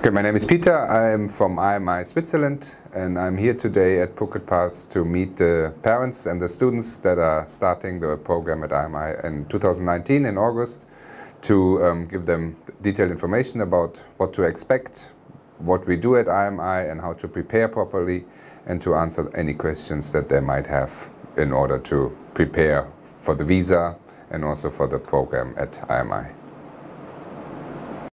Okay, my name is Peter. I'm from IMI Switzerland and I'm here today at Phuket PALS to meet the parents and the students that are starting the program at IMI in 2019 in August to um, give them detailed information about what to expect, what we do at IMI and how to prepare properly and to answer any questions that they might have in order to prepare for the visa and also for the program at IMI.